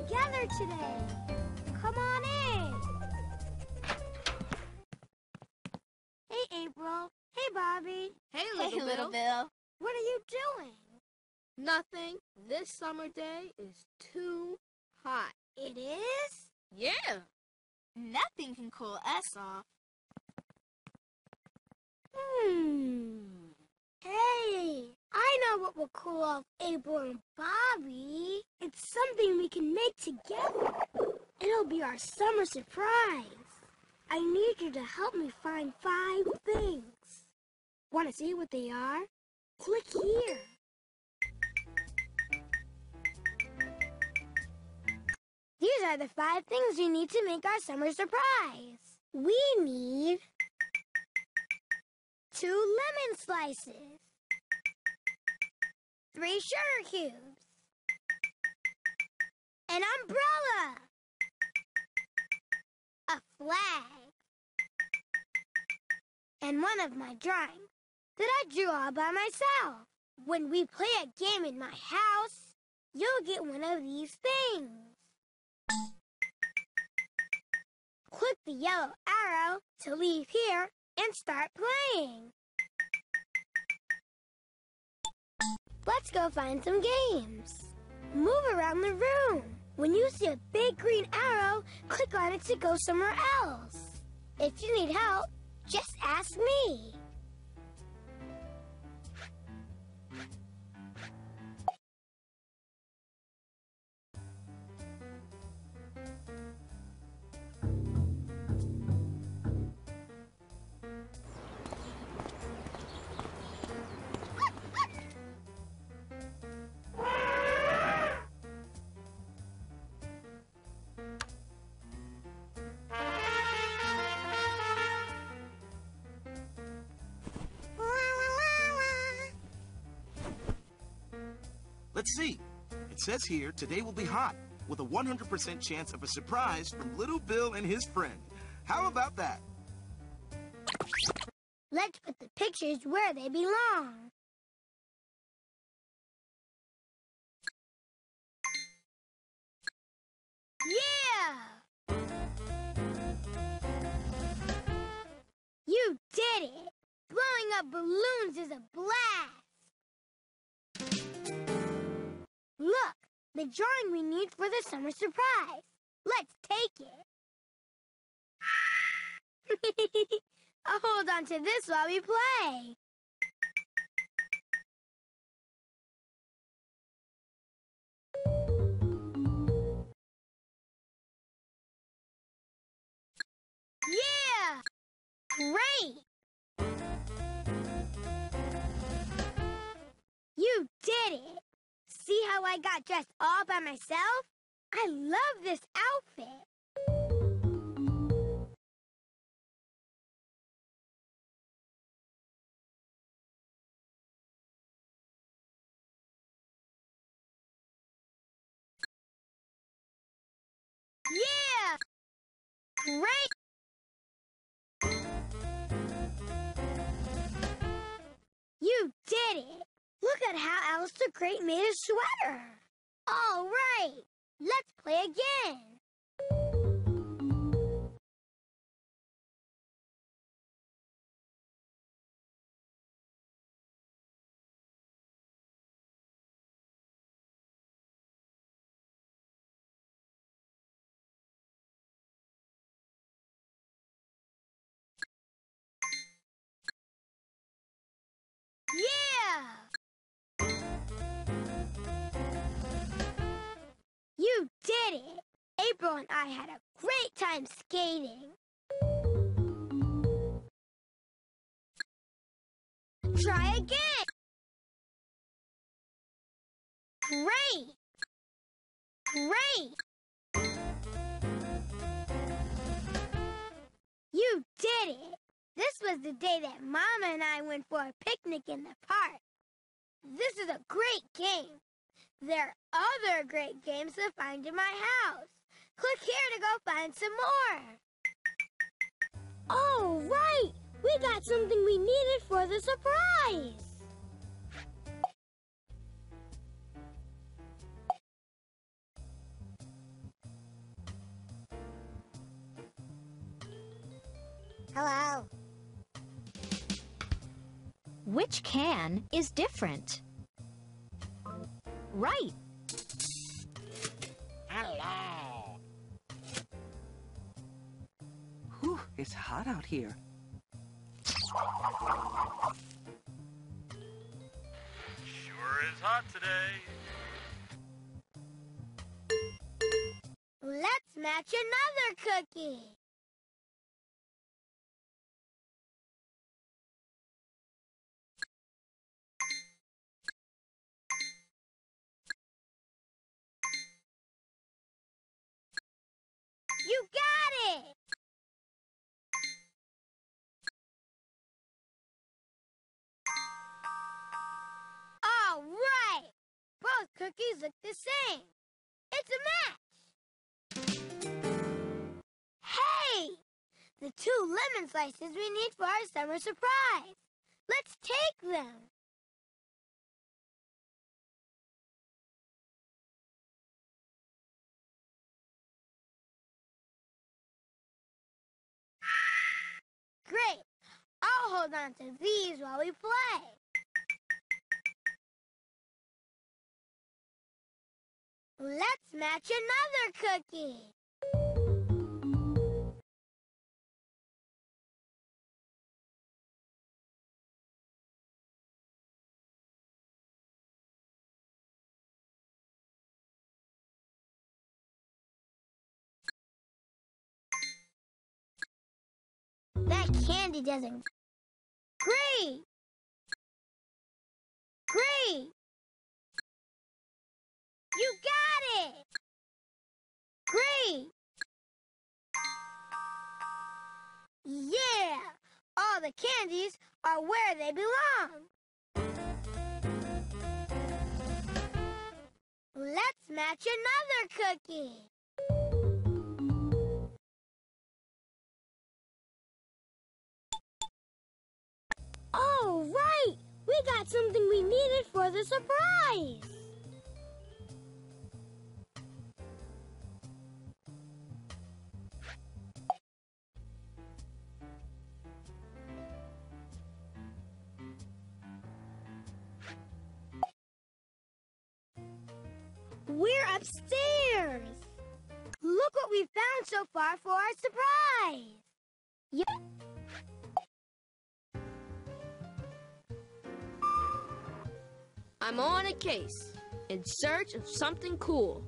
together today. Come on in. Hey, April. Hey, Bobby. Hey, little, hey, little Bill. What are you doing? Nothing. This summer day is too hot. It is? Yeah. Nothing can cool us off. Hmm. Hey, I know what will cool off April and Bobby. It's something we can make together. It'll be our summer surprise. I need you to help me find five things. Want to see what they are? Click here. These are the five things we need to make our summer surprise. We need two lemon slices, three sugar cubes, an umbrella, a flag, and one of my drawings that I drew all by myself. When we play a game in my house, you'll get one of these things. Click the yellow arrow to leave here and start playing. Let's go find some games. Move around the room. When you see a big green arrow, click on it to go somewhere else. If you need help, just ask me. Let's see. It says here today will be hot, with a 100% chance of a surprise from Little Bill and his friend. How about that? Let's put the pictures where they belong. Yeah! You did it! Blowing up balloons is a blast! Look, the drawing we need for the summer surprise. Let's take it. I'll oh, hold on to this while we play. Yeah! Great! You did it! See how I got dressed all by myself? I love this outfit. Yeah! Great! You did it! Look at how Alice the Great made a sweater. All right, let's play again. You did it! April and I had a great time skating. Try again! Great! Great! You did it! This was the day that Mama and I went for a picnic in the park. This is a great game. There are other great games to find in my house. Click here to go find some more. Oh, right! We got something we needed for the surprise! Hello. Which can is different? Right. Hello. Whew, it's hot out here. Sure is hot today. Let's match another cookie. Cookies look the same. It's a match! Hey! The two lemon slices we need for our summer surprise. Let's take them. Great. I'll hold on to these while we play. Let's match another cookie. That candy doesn't. The candies are where they belong. Let's match another cookie. All right! We got something we needed for the surprise! Look what we found so far for our surprise! Yep. I'm on a case in search of something cool.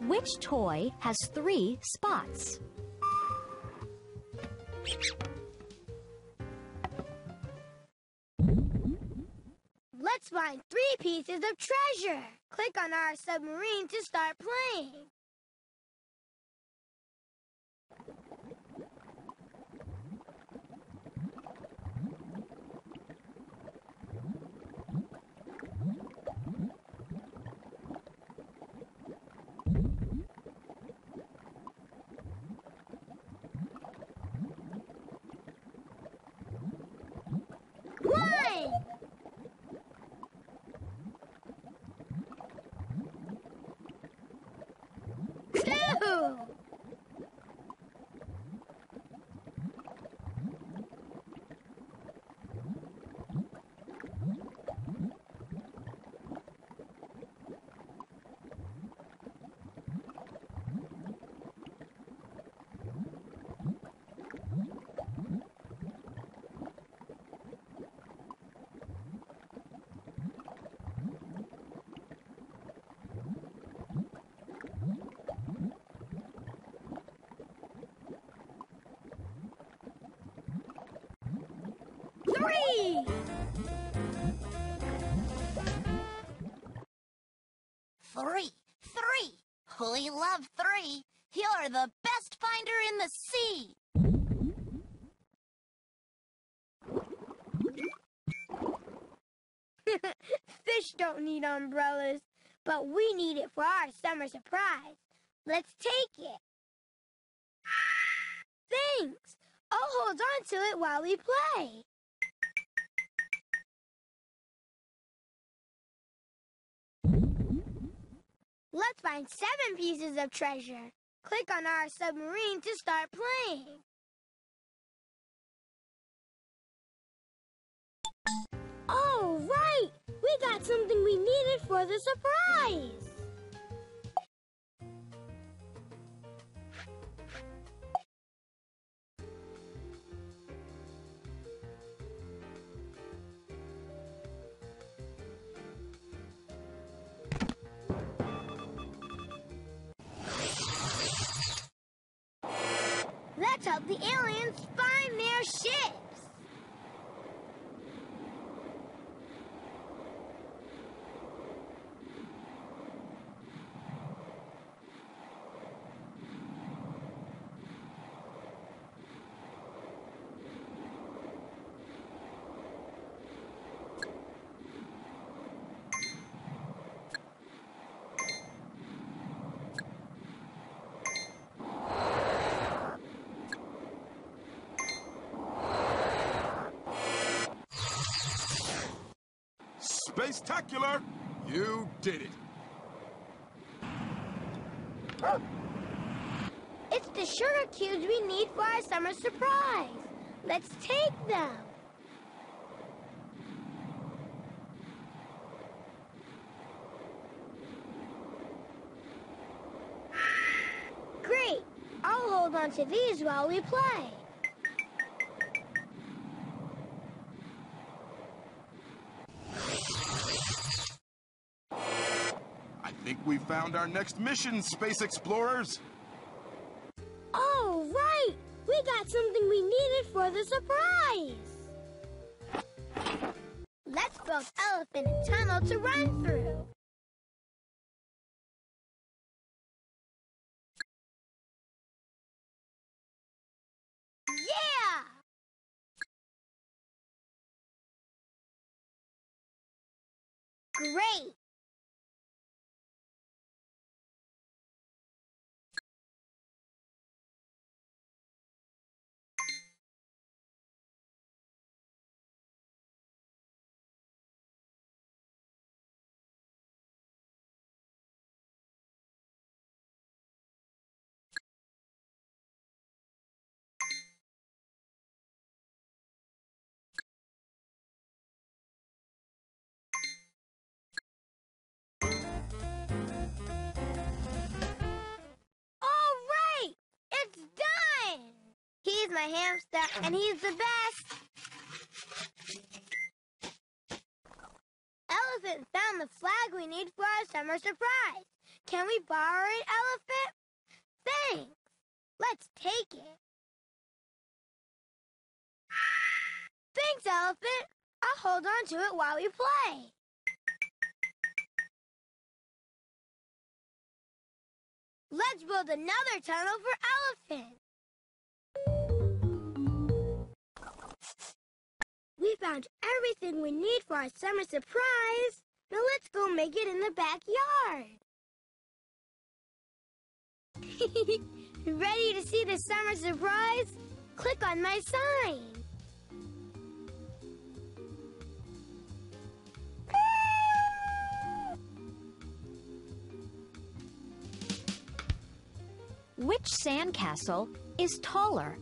Which toy has three spots? Let's find three pieces of treasure. Click on our submarine to start playing. One! Two! Three! Three. Three. We love three. You're the best finder in the sea. Fish don't need umbrellas, but we need it for our summer surprise. Let's take it. Thanks. I'll hold on to it while we play. Let's find seven pieces of treasure. Click on our submarine to start playing. Oh, right! We got something we needed for the surprise! The aliens find their ships! Spectacular! You did it. It's the sugar cubes we need for our summer surprise. Let's take them. Great. I'll hold on to these while we play. Think we found our next mission, Space Explorers. Oh, right. We got something we needed for the surprise. Let's build Elephant a tunnel to run through. Yeah! Great! He's my hamster, and he's the best! Elephant found the flag we need for our summer surprise. Can we borrow it, Elephant? Thanks. Let's take it. Thanks, Elephant. I'll hold on to it while we play. Let's build another tunnel for Elephant. We found everything we need for our summer surprise. Now let's go make it in the backyard. Ready to see the summer surprise? Click on my sign. Which sandcastle is taller?